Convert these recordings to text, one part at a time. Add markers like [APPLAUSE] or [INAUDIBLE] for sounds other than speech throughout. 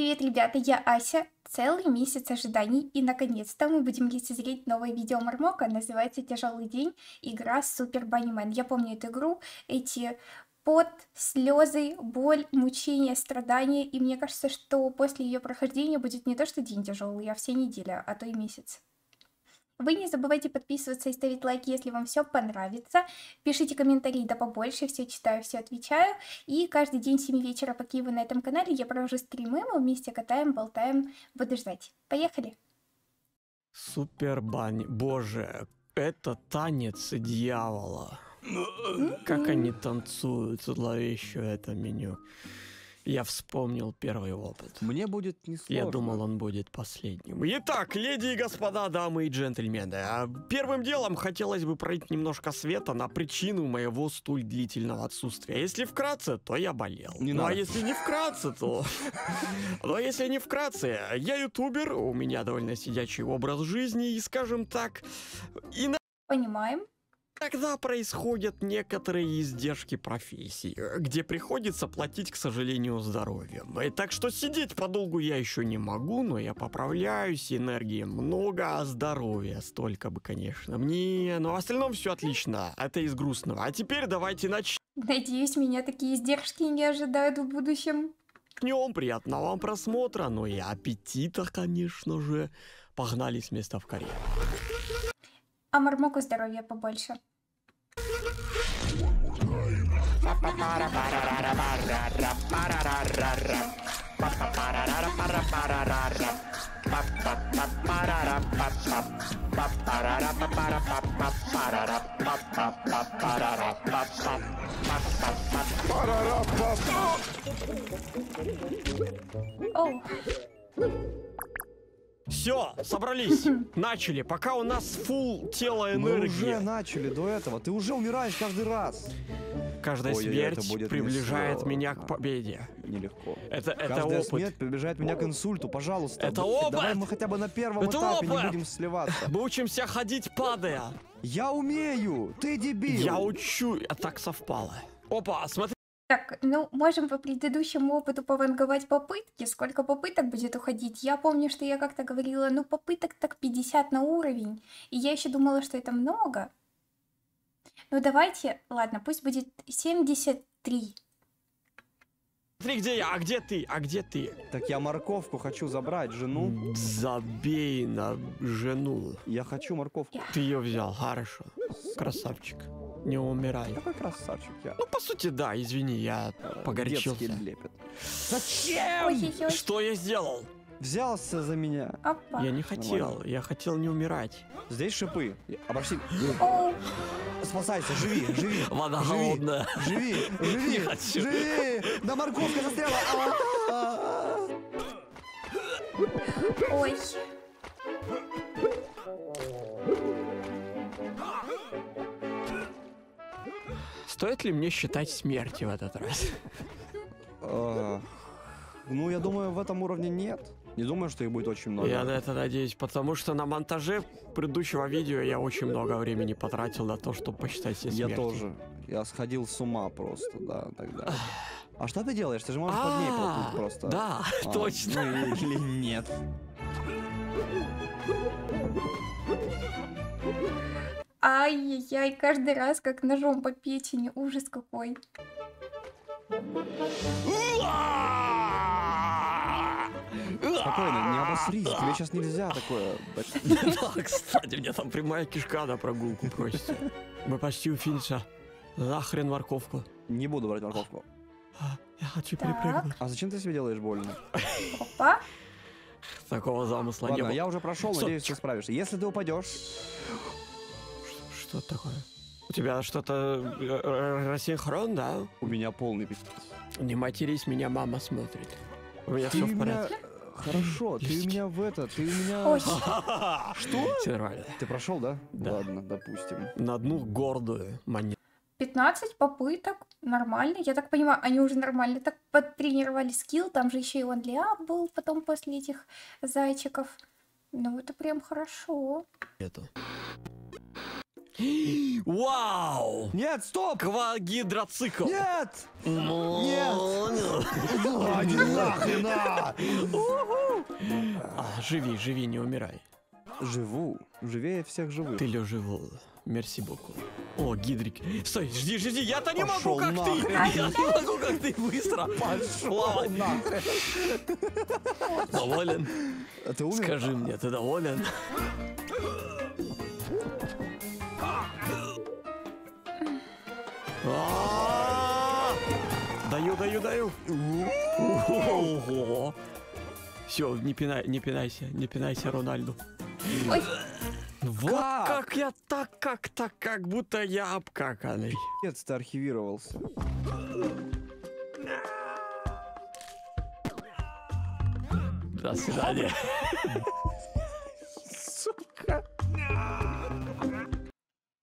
привет, ребята, я Ася. Целый месяц ожиданий, и наконец-то мы будем лицезреть новое видео Мармока, называется «Тяжелый день», игра Супер Баннимен. Я помню эту игру, эти пот, слезы, боль, мучения, страдания, и мне кажется, что после ее прохождения будет не то что день тяжелый, а все неделя, а то и месяц. Вы не забывайте подписываться и ставить лайки, если вам все понравится. Пишите комментарии да побольше, все читаю, все отвечаю. И каждый день в 7 вечера по Киеву на этом канале я провожу стримы, мы вместе катаем, болтаем. Буду ждать. Поехали! Супер бань. Боже, это танец дьявола. Как они танцуют, зловеще это меню. Я вспомнил первый опыт. Мне будет несложно. Я думал, он будет последним. Итак, леди и господа, дамы и джентльмены, а первым делом хотелось бы пролить немножко света на причину моего столь длительного отсутствия. Если вкратце, то я болел. Не ну а надо. если не вкратце, то... [LAUGHS] А если не вкратце, я ютубер, у меня довольно сидячий образ жизни, и, скажем так, и Понимаем. Тогда происходят некоторые издержки профессии, где приходится платить, к сожалению, здоровьем. И так что сидеть подолгу я еще не могу, но я поправляюсь, энергии много, а здоровья столько бы, конечно, мне. Но в остальном все отлично, это из грустного. А теперь давайте начнем. Надеюсь, меня такие издержки не ожидают в будущем. Приятного вам просмотра, ну и аппетита, конечно же. Погнали с места в карьеру. А Мармоку здоровья побольше. Все, собрались, [LAUGHS] начали. Пока у нас фул тело Мы энергии. уже начали до этого. Ты уже умираешь каждый раз. Каждая Ой-ой-ой, смерть приближает меня к победе. Нелегко. Это, это Каждая опыт. смерть приближает меня к инсульту. Пожалуйста. Это б- опыт! Давай мы хотя бы на первом Это этапе опыт! не будем сливаться. Мы учимся ходить, падая. Я умею! Ты дебил! Я учу, а так совпало. Опа, смотри. Так, ну, можем по предыдущему опыту пованговать попытки. Сколько попыток будет уходить? Я помню, что я как-то говорила, ну, попыток так 50 на уровень. И я еще думала, что это много. Ну, давайте, ладно, пусть будет 73. Смотри, где я, а где ты, а где ты? Так я морковку хочу забрать, жену. Забей на жену. Я хочу морковку. Ты ее взял, хорошо. Красавчик. Не умирай. Какой красавчик я. Ну, по сути, да, извини, я погорячился. Детский лепет. Зачем? Ой-ой-ой. Что я сделал? Взялся за меня. Опа. Я не хотел, я хотел не умирать. Здесь шипы. Обошли. Спасайся, живи, живи. Вода живи, холодная. Живи, живи, Не хочу. живи. Да морковка застряла. А-а-а. ой. Стоит ли мне считать смерти в этот раз? Ну, я думаю, в этом уровне нет. Не думаю, что их будет очень много. Я на это надеюсь, потому что на монтаже предыдущего видео я очень много времени потратил на то, чтобы посчитать все Я смерти. тоже. Я сходил с ума просто, да, тогда. А что ты делаешь? Ты же можешь под ней А, просто. Да, А, [LAUGHS] точно. ну Или нет. Ай-яй-яй, каждый раз как ножом по печени. Ужас какой. Спокойно, не обосрись, тебе сейчас нельзя такое. [LAUGHS] Да, кстати, мне там прямая кишка на прогулку просится. Мы почти у финиша. Нахрен морковку. Не буду брать морковку. А, Я хочу перепрыгнуть. А зачем ты себе делаешь больно? Опа. Такого замысла не было. я уже прошел, надеюсь, ты справишься. Если ты упадешь, Что такое? У тебя что-то э, э, рассинхрон, да? у меня полный пиздец. Не матерись, меня мама смотрит. У меня Ты все в меня... Хорошо, ты у меня в это, ты у меня... Ой. [LAUGHS] Что? Все нормально. Ты прошел, да? Да. Ладно, допустим. На одну гордую монету. 15 попыток. Нормально. Я так понимаю, они уже нормально так подтренировали скилл. Там же еще и он Лиап был потом после этих зайчиков. Ну, это прям хорошо. Эту. Вау! Нет, стоп! Квагидроцикл! Нет! Нет! А, не нахрен, а! Живи, живи, не умирай. Живу. Живее всех живых. Ты лё живу. Мерси боку. О, гидрик. Стой, жди, жди, я-то не Пошёл могу, как нахрен. ты. Я не могу, как ты быстро. Пошел нахрен. Доволен? А ты умер? Скажи мне, ты доволен? Даю, даю, даю. Ого. Все, не пинай, не пинайся, не пинайся, Рональду. Ой, Вот Как? как я так как-то, как будто я обкаканный. Нет, ты архивировался. До свидания.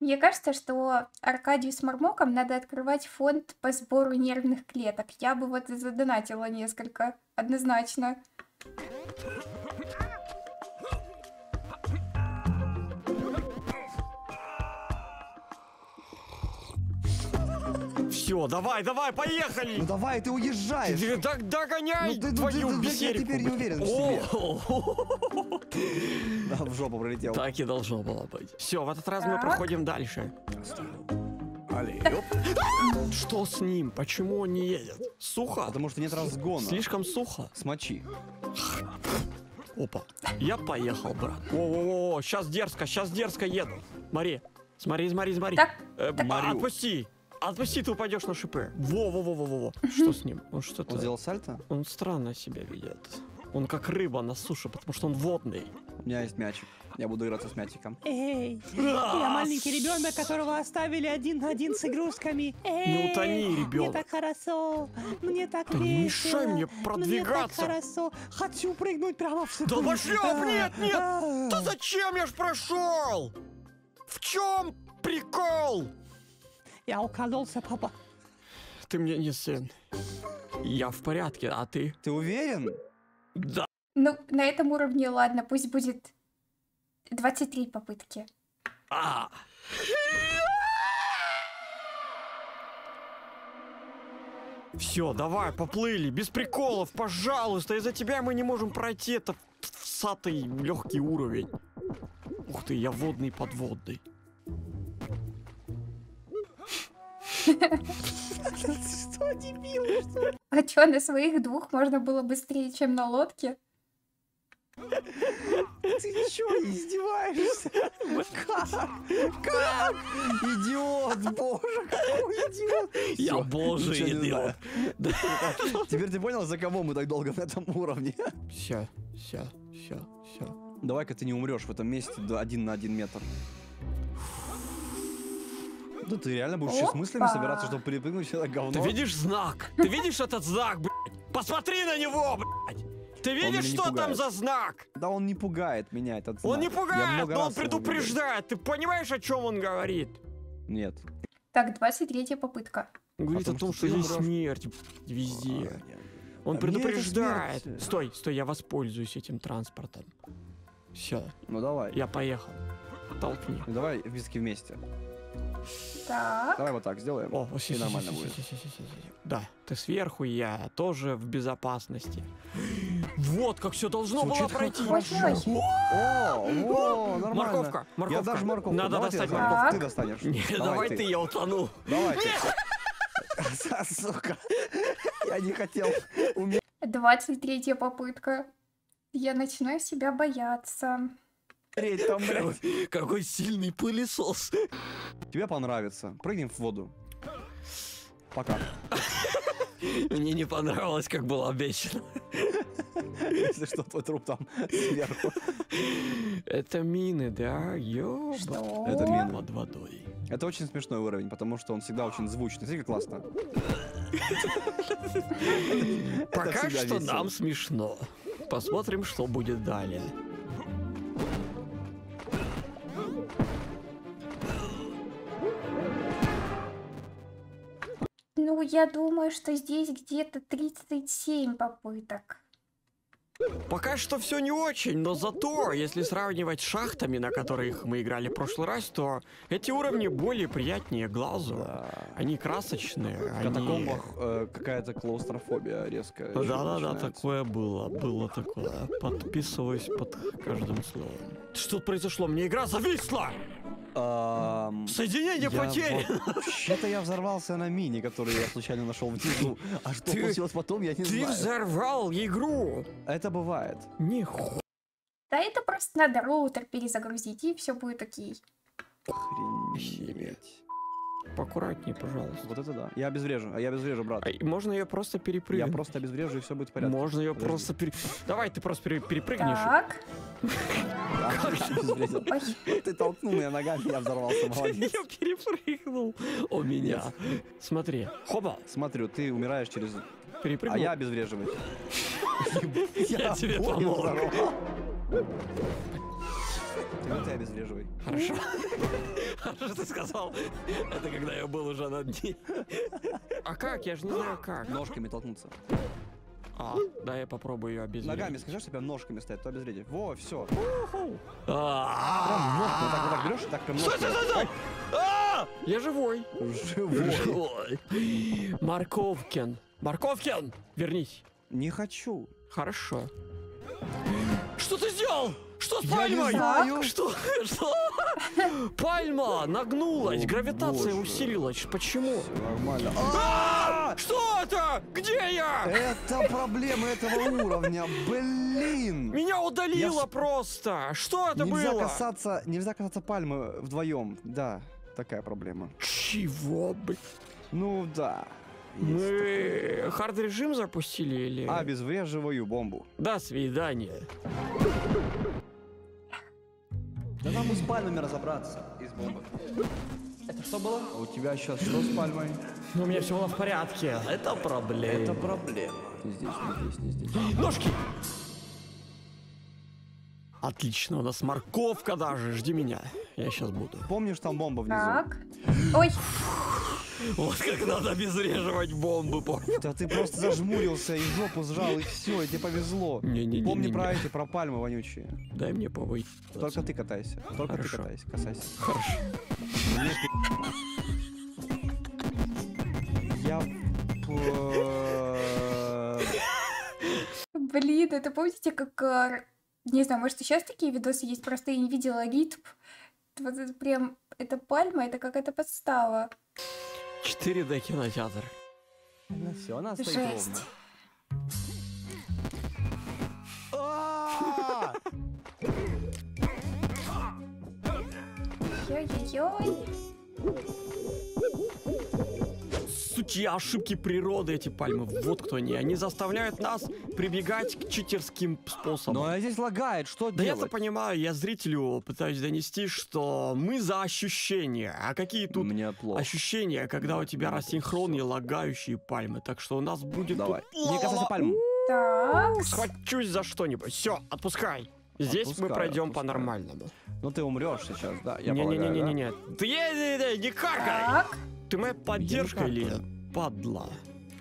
Мне кажется, что Аркадию с Мармоком надо открывать фонд по сбору нервных клеток. Я бы вот задонатила несколько, однозначно. Все, давай, давай, поехали. Ну давай, ты уезжаешь. Ты Так догоняй Ну ты- ну твою ты- ну я теперь не уверен в себе. Да, в жопу пролетел. Так и должно было быть. Все, в этот раз мы проходим дальше. Что с ним? Почему он не едет? Сухо? Потому что нет разгона. Слишком сухо. Смочи. Опа. Я поехал, брат. О-о-о, сейчас дерзко, сейчас дерзко еду. Смотри, смотри, смотри, смотри. Так, Э, так. Отпусти. Отпусти, ты упадешь на шипы. Во-во-во-во-во. Что с ним? Он что-то... Он сделал сальто? Он странно себя ведет. Он как рыба на суше, потому что он водный. У меня есть мячик. Я буду играться с мячиком. Эй, я маленький ребенок, которого оставили один на один с игрушками. Эй, Не утони, Мне ребенок. так хорошо, мне так Да не весело. мешай мне Мне продвигаться. так хорошо. Хочу прыгнуть прямо в Да шипы. пошлёп, А, нет, нет. а. Да зачем я ж прошел? В чем прикол? Я укололся, папа. Ты мне не сын. Я в порядке, а ты? Ты уверен? Да. ну, на этом уровне, ладно, пусть будет 23 попытки. А. Все, давай, поплыли, без приколов, пожалуйста. Из-за тебя мы не можем пройти этот сатый легкий уровень. Ух ты, я водный подводный. [LAUGHS] Что, дебил? Что? А чё, на своих двух можно было быстрее, чем на лодке? Ты чё, издеваешься? Как? Как? Идиот, боже, какой идиот. Я Всё, не идиот. знаю. Теперь ты понял, за кого мы так долго на этом уровне? Все, все, все, все. Давай-ка ты не умрешь в этом месте один на один метр. Да ты реально будешь еще с мыслями собираться, чтобы перепрыгнуть это говно? Ты видишь знак? Ты видишь этот знак, блядь? Посмотри на него, блядь! Ты видишь, не что там за знак? Да он не пугает меня, этот Он знак. не Я пугает, но он предупреждает. Ты понимаешь, о чем он говорит? Нет. Так, 23 попытка. Он говорит о том, что здесь смерть везде. А. Он А предупреждает. Стой, стой, я воспользуюсь этим транспортом. Все, Ну давай. я поехал. Толкни. Ну, Давай виски вместе. Так. Давай вот так сделаем. О, и нормально будет. Да, ты сверху, я тоже в безопасности. Вот как все должно было Звучит пройти. хорошо. Ой, О, о, нормально. Морковка, Я морковка. даже морковку. Надо Давай достать морковку. Ты достанешь. [LAUGHS] Не, давай ты, я утонул. Давай. [LAUGHS] Сука. Я не хотел умереть. 23 попытка. Я начинаю себя бояться. Там, блядь. Какой сильный пылесос. Тебе понравится. Прыгнем в воду. Пока. Мне не понравилось, как было обещано. Если что, твой труп там сверху. Это мины, да? Ёба. Что? Это мины. Под водой. Это очень смешной уровень, потому что он всегда очень звучный. Смотри, как классно. Пока что нам смешно. Посмотрим, что будет далее. Ну, я думаю, что здесь где-то 37 попыток. Пока что все не очень, но зато, если сравнивать с шахтами, на которых мы играли в прошлый раз, то эти уровни более приятнее глазу. Да. Они красочные. В они- катакомбах э, какая-то клаустрофобия резкая. Да-да-да, такое было, было такое. Подписываюсь под каждым словом. Что тут произошло? Мне игра зависла! Соединение потеряно! [LAUGHS] Вообще-то я взорвался на мини, который я случайно нашел внизу. А что Ты- случилось потом, я не Ты знаю. взорвал игру! Это бывает. Нихуя. Да это просто надо роутер перезагрузить, и все будет окей. Охренеть. Поаккуратнее, пожалуйста. Вот это да. Я обезврежу, а я обезврежу, брат. А, Можно ее просто перепрыгнуть? Я просто обезврежу, и все будет в порядке. Можно ее Подожди. просто пере... Давай, ты просто пере- перепрыгнешь. Так. Ты толкнул меня ногами, я взорвался, молодец. Я перепрыгнул. У меня. Смотри. Хоба. Смотрю, ты умираешь через... Перепрыгнул. А я обезвреживаю. [LAUGHS] Я тебе помог. Взорвал. Ну ты обезвреживай. Хорошо. [LAUGHS] Хорошо, ты сказал. Это когда я был уже на дне. А как? Я же не знаю как. Ножками толкнуться. А, да, я попробую ее обезвредить. Ногами скажи, что прям ножками стоять, то обезвреди. Во, все. А, так берешь, и так прям Стой, стой, стой, стой! А! Я живой. Живой. Живой. Морковкин. Морковкин, вернись. Не хочу. Хорошо. Что ты сделал? Что с пальмой? Что? Что? Пальма нагнулась, гравитация усилилась. Почему? Нормально. А! Что это? Где я? Это проблема этого уровня, блин! Меня удалило просто. Что это Нельзя было? касаться, нельзя касаться пальмы вдвоем. Да, такая проблема. Чего, блин? Ну да. Мы хард режим запустили или? Обезвреживаю бомбу. До свидания. Да нам с пальмами разобраться. Из бомбы. Это что было? А у тебя сейчас что с пальмой? Ну, у меня все было в порядке. Это проблема. Это проблема. Не здесь, не здесь, не здесь. [GASPS] Ножки! Отлично, у нас морковка даже. Жди меня. Я сейчас буду. Помнишь, там бомба внизу? Так. Ой, Вот как надо обезвреживать бомбы, понял? Да ты просто зажмурился и жопу сжал, и все, и тебе повезло. Не-не-не-не-не. Помни про эти, про пальмы вонючие. Дай мне повыть. Только ты катайся. Только Хорошо. ты катайся, касайся. Хорошо. Я... п- блин, это помните, как... э, Не знаю, может, сейчас такие видосы есть, просто я не видела ритм. Вот это прям, эта пальма, это какая-то подстава. 4D кинотеатр. Ну все, она стоит ровно. А! Ой-ой-ой. Сучья ошибки природы эти пальмы. Вот кто они. Они заставляют нас прибегать к читерским способам. Но здесь лагает, что Да я-то делать? понимаю, я зрителю пытаюсь донести, что мы за ощущения. А какие тут Мне плохо. ощущения, когда у тебя рассинхронные лагающие пальмы? Так что у нас будет Давай. тут... Не касайся пальм. Так. Схвачусь за что-нибудь. Все, отпускай. Здесь мы Отпускаю, пройдем по-нормальному. Ну ты умрешь сейчас, да? Я полагаю, Не-не-не-не-не. Ты не, не, не каркай! Так. Ты моя поддержка Я или не падла?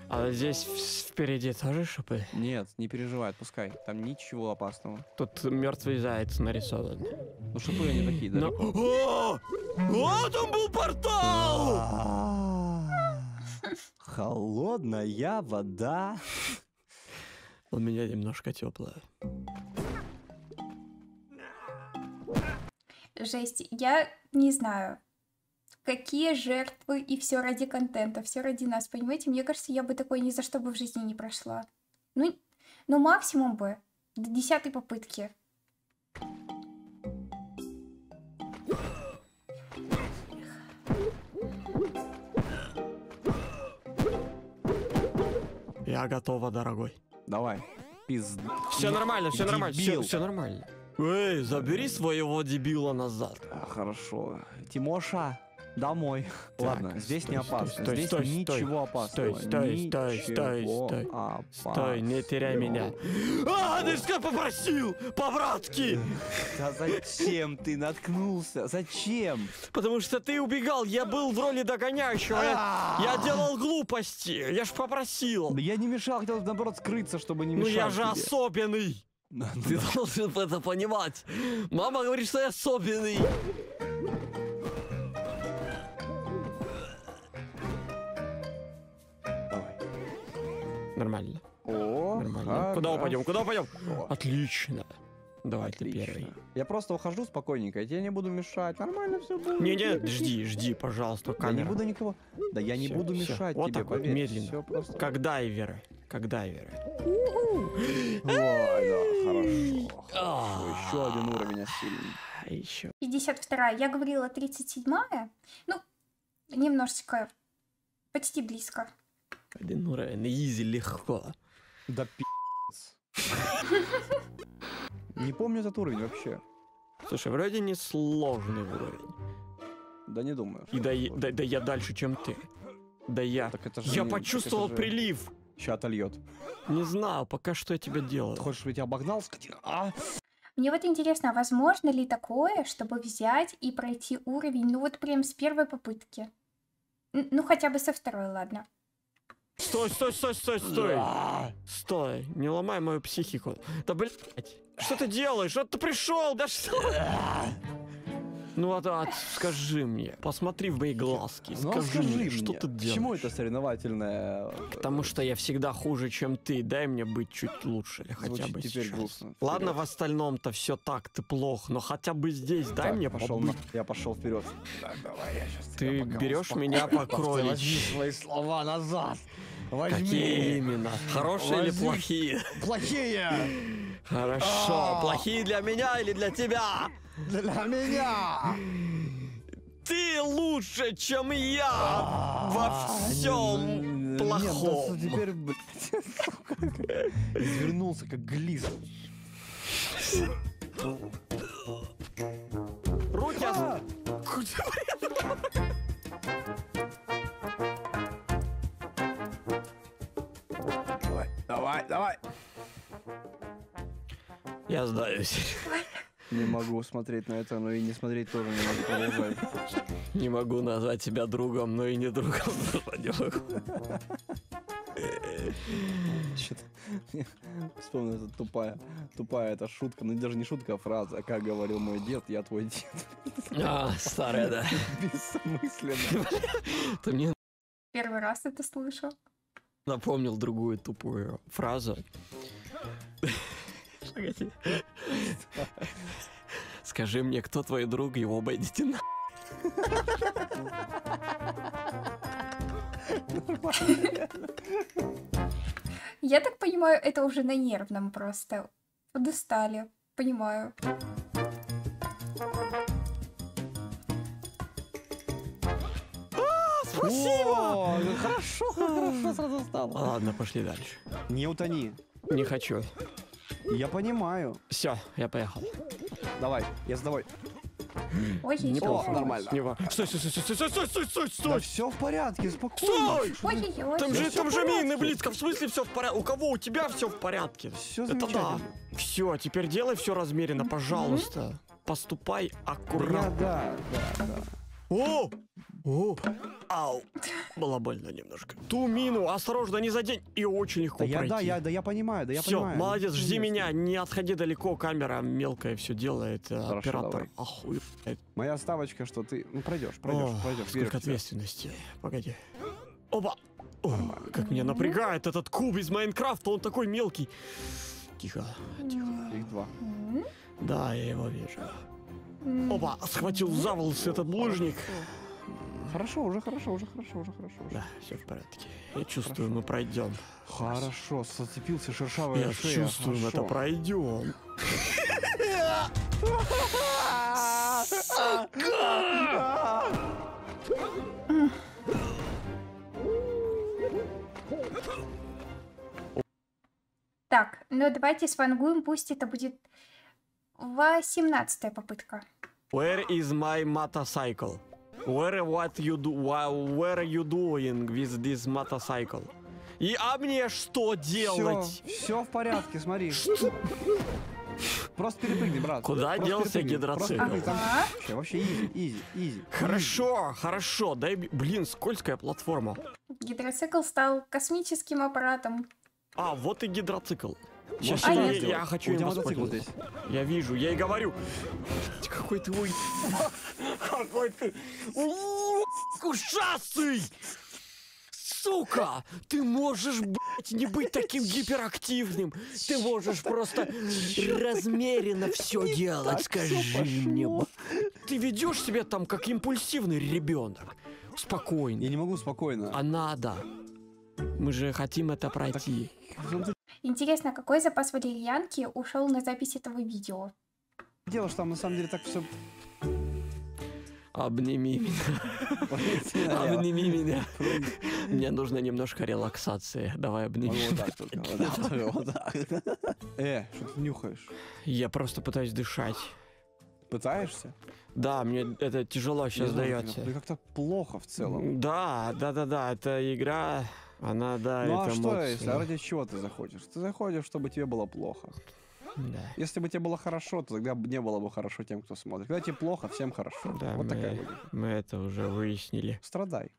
А здесь впереди тоже шипы? Нет, не переживай, отпускай. Там ничего опасного. Тут мертвый заяц нарисован. Ну шипы они такие, да? Но... О! О, там был портал! А, Холодная вода. У меня немножко теплая. Жесть. Я не знаю, какие жертвы и все ради контента, все ради нас, понимаете? Мне кажется, я бы такое ни за что бы в жизни не прошла. Ну, ну максимум бы до десятой попытки. Я готова, дорогой. Давай. Пиз... Все нормально, все нормально, все, все нормально. Эй, забери своего дебила назад. А, Хорошо. Тимоша, Домой. Так, Ладно, здесь не стой, стой, опасно. стой, здесь стой, ничего стой, опасного. стой, стой, стой, Ничего стой. Стой, не теряй меня. А, ты что попросил? По-братски! Да зачем ты наткнулся? Зачем? Потому что ты убегал, я был в роли догоняющего. Я, я делал глупости, я ж попросил. Да я не мешал, хотел наоборот скрыться, чтобы не Ну мешать я же особенный. Ну Ты должен это понимать. Мама говорит, что я особенный. Нормально, О, нормально. Куда упадем? Куда упадем? хорошо. Отлично. Давай ты Отлично. первый. Я просто ухожу спокойненько, я тебе не буду мешать. Нормально все будет. Не-не, жди, жди, пожалуйста, Я не камера. буду никого. Да я не Всё, буду всё. мешать Вот тебе, так вот, поверь. медленно. Все просто. Как дайверы. Как дайверы. Ой, да, хорошо. Хорошо. Еще один уровень осилий. Еще. 52 Я говорила 37 Ну, немножечко, почти близко. Один уровень. Изи легко. Да пи***ц. Не помню этот уровень вообще. Слушай, вроде не сложный уровень. Да не думаю. И да, я- да, да я дальше, чем ты. Да я. Так это же Я не- так почувствовал это же- прилив. Ща отольет. Не знаю, пока что я тебя делаю. Ты хочешь, чтобы я тебя обогнал, скотина? А? Мне вот интересно, а возможно ли такое, чтобы взять и пройти уровень, ну вот прям с первой попытки? Н- Ну, хотя бы со второй, ладно. Стой, стой, стой, стой, стой. Стой, не ломай мою психику. Да блять, что ты делаешь? Вот ты пришел, да что? Ну а, а, скажи мне, посмотри в мои глазки, Ну, скажи, скажи мне, что ты делаешь? Почему это соревновательное? э, Потому что я всегда хуже, чем ты. Дай мне быть чуть лучше, или хотя Звучит бы теперь сейчас. грустно. Ладно, Вперед. в остальном-то все так, ты плох, но хотя бы здесь дай Так, мне пошел побыть. на... Я пошел вперед. Так, давай, я сейчас Ты берешь меня по кроличьи. Возьми свои слова назад. Возьми. Какие именно? Хорошие или Возьми. плохие? Плохие. Хорошо, А. плохие для меня или для тебя? Для меня. Ты лучше, чем я во А, всем не- плохом. Нет, да теперь, блядь, [LAUGHS] сука, извернулся как глист. [LAUGHS] Я сдаюсь. Не могу смотреть на это, но и не смотреть тоже не могу продолжать. Не могу назвать тебя другом, но и не другом [LAUGHS] тоже не могу. Вспомнил, это тупая, тупая эта шутка, ну даже не шутка, а фраза, как говорил мой дед, я твой дед. А, старая, да. Бессмысленно. [LAUGHS] Ты мне Первый раз это слышу. напомнил другую тупую фразу. Погоди. Скажи мне, кто твой друг, его обойдите на... Я так понимаю, это уже на нервном просто. Подустали. Понимаю. О, ну хорошо, хорошо сразу стало. Ладно, пошли дальше. Не утони. Не хочу. Я понимаю. Все, я поехал. Давай, я с тобой. Ой, ой, Неплохо, ой. нормально. Не ва- Стой, стой, стой, стой, стой, стой, стой, стой, Да стой! все в порядке, спокойно. Стой! Ой, ой, ой. Там Да же, там же мины близко, в смысле все в порядке? У кого? У тебя все в порядке? Все Это да. Все, теперь делай все размеренно, пожалуйста. Поступай Да, аккуратно. да, да, да. О! О! Ау! Было больно немножко. Ту мину, осторожно, не задень. И очень легко Да я, пройти. да, я, да, я понимаю, да, я все, понимаю. молодец, жди конечно. меня, не отходи далеко, камера мелкая все делает, э, Хорошо, оператор охуевает. Моя ставочка, что ты, ну, пройдешь, пройдешь, О, пройдешь. верю Сколько ответственности. Погоди. Опа! О, как меня напрягает этот куб из Майнкрафта, он такой мелкий. Тихо, тихо. Их два. Да, я его вижу. Опа, схватил за волосы этот булыжник. Хорошо, уже хорошо, уже хорошо, уже хорошо. уже. Да, все в порядке. Я чувствую, мы пройдем. Хорошо, зацепился шершавая Я шея. чувствую, мы это хорошо. пройдем. Так, ну давайте свангуем, пусть это будет 18 попытка. Where is my motorcycle? Where what you do? Where are you doing with this motorcycle? И а мне что делать? Все, все в порядке, смотри. Просто перепрыгни, брат. Куда Просто делся перепрыгни. Просто гидроцикл? там Ага. Вообще, вообще изи, изи, изи. Хорошо, хорошо. Дай, блин, скользкая платформа. Гидроцикл стал космическим аппаратом. А, вот и гидроцикл. Сейчас А, я, нет. я хочу У тебя мотоцикл здесь. Я вижу, я и говорю. [LAUGHS] Какой ты ой... [LAUGHS] Какой ты... Ужасный! Сука! Ты можешь, блядь, не быть таким гиперактивным. Ты можешь просто размеренно все делать, скажи мне. Ты ведешь себя там как импульсивный ребенок. Спокойно. Я не могу спокойно. А надо. Мы же хотим это пройти. Ты Интересно, какой запас валерьянки ушел на запись этого видео? делаешь там на самом деле так все. Обними меня. Обними меня. Мне нужно немножко релаксации. Давай обними. Вот так только. Вот так, вот так. Э, что ты нюхаешь? Я просто пытаюсь дышать. Пытаешься? Да, мне это тяжело сейчас дается. Ты как-то плохо в целом. Да, да, да, да, это игра, она, да, Ну а это что, эмоции. если, а ради чего ты заходишь? Ты заходишь, чтобы тебе было плохо. Да. Если бы тебе было хорошо, то тогда бы не было бы хорошо тем, кто смотрит. Когда тебе плохо, всем хорошо. Да, вот такая мы, логика. мы это уже выяснили. Страдай.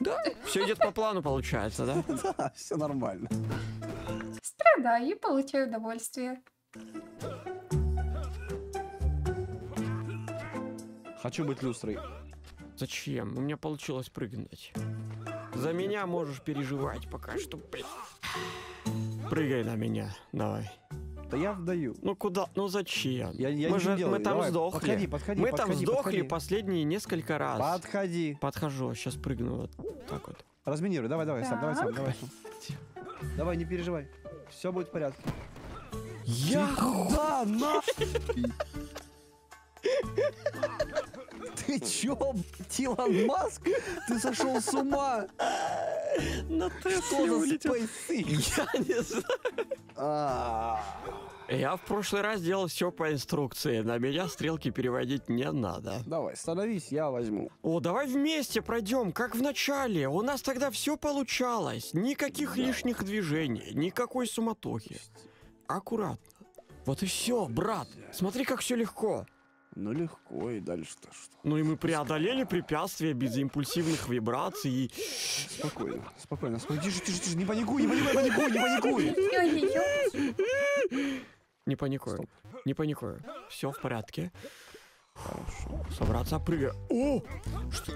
Да, все идет по плану, получается, да? [LAUGHS] Да, все нормально. Страдай и получай удовольствие. Хочу быть люстрой. Зачем? У меня получилось прыгнуть. За меня можешь переживать пока что. блин. Прыгай на меня, давай. Да я вдаю. Ну куда? Ну зачем? Я, я мы же делаю. мы там Давай, сдохли. Подходи, подходи, мы там подходи, сдохли подходи. последние несколько раз. Подходи. Подхожу, сейчас прыгну вот так вот. Разминируй, давай, давай, сам, давай сам, Так. давай сам. Давай, не переживай. Все будет в порядке. Я Куда на? [LAUGHS] Ты чё, Илон Маск? Ты сошел с ума? на Что за SpaceX? Я не знаю. А, Я в прошлый раз делал все по инструкции. На меня стрелки переводить не надо. Давай, становись, я возьму. О, давай вместе пройдем, как в начале. У нас тогда все получалось. Никаких лишних движений, никакой суматохи. Аккуратно. Вот и все, брат. Смотри, как все легко. Ну легко, и дальше-то что? Ну и мы преодолели препятствия без импульсивных вибраций. и- Спокойно, спокойно, спокойно. Тише, тише, тише, не паникуй, не паникуй, не паникуй, не паникуй. Не паникую. Стоп. Не паникую. Все в порядке. Хорошо. Собраться, прыгай. О! Что?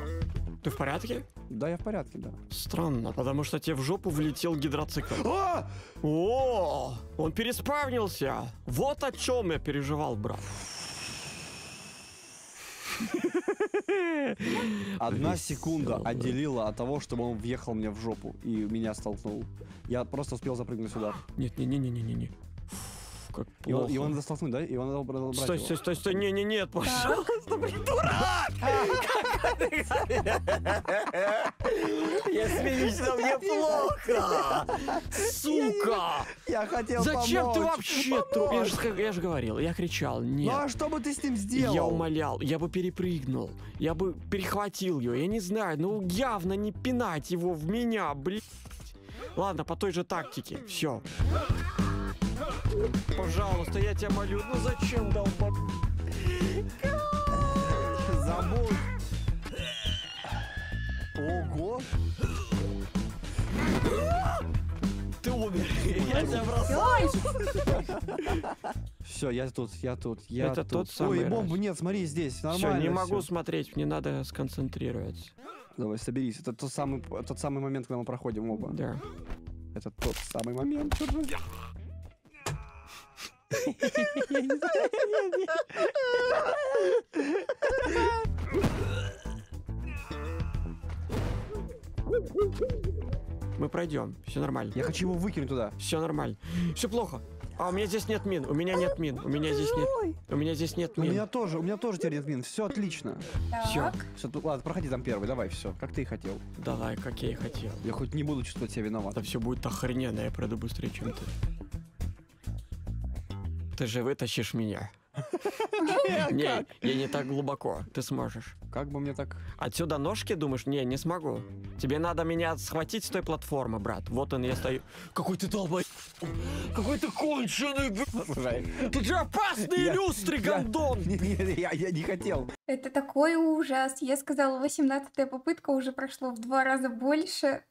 Ты в порядке? Да, я в порядке, да. Странно, потому что тебе в жопу влетел гидроцикл. А! О, он переспавнился. Вот о чем я переживал, брат. Одна секунда отделила от того, чтобы он въехал мне в жопу и меня столкнул. Я просто успел запрыгнуть сюда. Нет, не, не, не, не, не, не. Как плохо. его надо столкнуть, да? Его надо бра- брать Стой, стой, стой, стой, не, не, нет, пожалуйста, блин, [LAUGHS] дурак! [LAUGHS] Я смеюсь, но мне плохо! Сука! Я хотел Зачем ты вообще труп? Я же, говорил, я кричал, Ну нет. а что бы ты с ним сделал? Я умолял, я бы перепрыгнул, я бы перехватил ее, я не знаю, ну явно не пинать его в меня, блин. Ладно, по той же тактике, все. Пожалуйста, я тебя молю, ну зачем долбоб? Забудь. Ого! Ты умер, я тебя бросаю. Все, я тут, я тут, я Это тут. тот самый Ой, бомбы раз. нет, смотри, здесь, нормально. Все, не могу смотреть, мне надо сконцентрироваться. Давай, соберись. Это тот самый, тот самый момент, когда мы проходим оба. Да. Это тот самый момент. Мы пройдем, все нормально. Я хочу его выкинуть туда. Все нормально. Все плохо. А у меня здесь нет мин, у меня нет мин, у меня здесь нет. У меня здесь нет У мин. меня тоже, у меня тоже теперь нет мин. Все отлично. Так. Все, ладно, проходи там первый, давай, все, как ты и хотел. Давай, как я и хотел. Я хоть не буду чувствовать себя Это виноватым. все будет охрененно, я пройду быстрее, чем ты. Ты же вытащишь меня. [LAUGHS] Не, я не так глубоко. Ты сможешь. Как бы мне так... Отсюда ножки, думаешь? Не, не смогу. Тебе надо меня схватить с той платформы, брат. Вот он, я стою. Какой ты долбой... Какой ты конченый. Слушай, Тут же опасные Я- люстры, гондон! [LAUGHS] я, я не хотел. Это такой ужас. Я сказала, 18-я попытка уже прошло в два раза больше.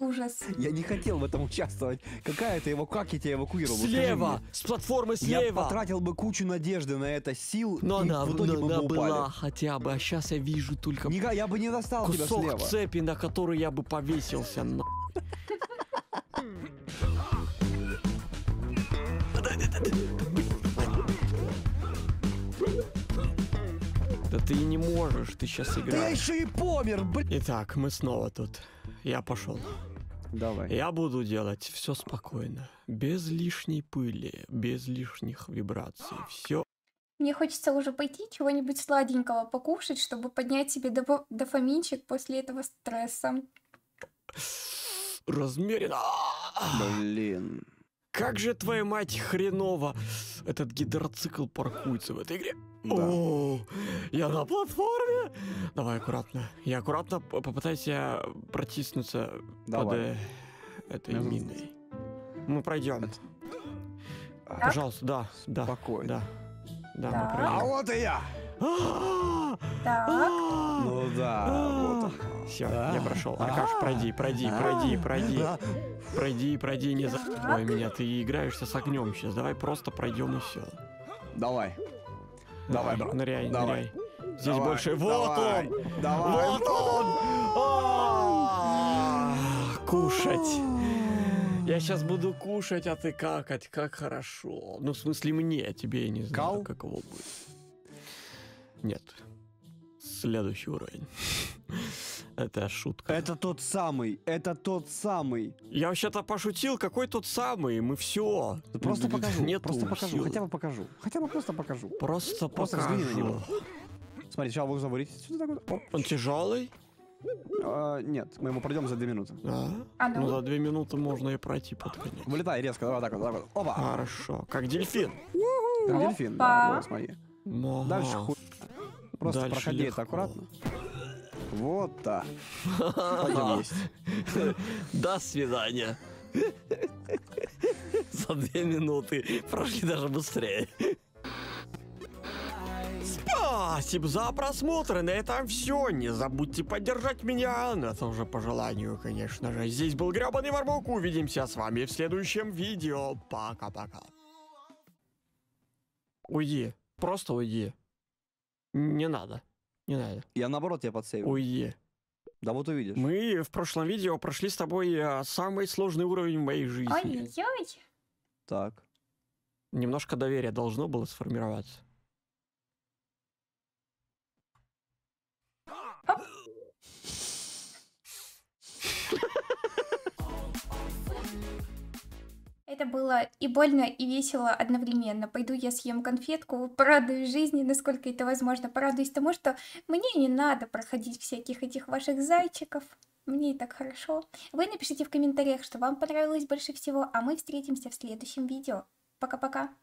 Ужас. Я не хотел в этом участвовать. Какая ты его, как я тебя эвакуировал? Слева! С платформы Я слева! потратил бы кучу надежды на это, сил, Но и она, в итоге но мы бы она упали. была хотя бы, а сейчас я вижу только Ника- я бы не достал тебя кусок слева. цепи, на который я бы повесился. на- Да ты не можешь, ты сейчас Да я играешь. еще и помер, блин. Итак, мы снова тут. Я пошел. Давай. Я буду делать все спокойно, без лишней пыли, без лишних вибраций. Все Мне хочется уже пойти чего-нибудь сладенького покушать, чтобы поднять себе дофа- дофаминчик после этого стресса. размеренно. Блин. Как же твоя мать хреново этот гидроцикл паркуется в этой игре. Да. О, я на платформе. Давай аккуратно. Я аккуратно попытаюсь я протиснуться под Давай. э, этой Я тут- миной. Мы пройдем. А, Пожалуйста, да, да, Спокойно. да. Да, Так. мы А вот и я. Так, Ну да, вот он. Все, я прошел. Аркаш, пройди, пройди, пройди, пройди. Пройди, пройди, не закрывай меня. Ты играешься с огнем сейчас. Давай просто пройдем и все. Давай. Давай, брат. Ныряй, Давай. ныряй. Здесь Давай, больше. Вот давай, он! Давай. Вот он! А, Кушать. Я сейчас буду кушать, а ты какать. Как хорошо. Ну, в смысле, мне, тебе я не знаю, Кал? каково будет. Нет. Следующий уровень. [LAUGHS] Это шутка. Это тот самый, это тот самый. Я вообще-то пошутил, какой тот самый, мы все. Просто покажу, Нет просто покажу, сил. хотя бы покажу. Хотя бы просто покажу. Просто Просто покажу. на него. Смотри, так вот. Оп. Он тяжелый? А, нет, мы ему пройдем за две минуты. Да. А ну. За две минуты можно и пройти под конец. Вылетай резко, давай так вот, так вот. Опа! Хорошо. Как дельфин. Как дельфин, да, смотри. Дальше хуй. Просто Дальше проходи легко. это аккуратно. Вот так. Пойдем [LAUGHS] есть. До свидания. [LAUGHS] За две минуты прошли даже быстрее. Спасибо за просмотр. На этом все. Не забудьте поддержать меня. Но это уже по желанию, конечно же. Здесь был гребаный Мармок. Увидимся с вами в следующем видео. Пока-пока. Уйди. Просто уйди. Не надо. Не надо. Я наоборот тебя подсейвил. Уйди. Да вот увидишь. Мы в прошлом видео прошли с тобой э, самый сложный уровень в моей жизни. Ой-ой-ой. Так. Немножко доверия должно было сформироваться. [LAUGHS] Это было и больно, и весело одновременно. Пойду я съем конфетку, порадуюсь жизни, насколько это возможно. Порадуюсь тому, что мне не надо проходить всяких этих ваших зайчиков. Мне и так хорошо. Вы напишите в комментариях, что вам понравилось больше всего, а мы встретимся в следующем видео. Пока-пока.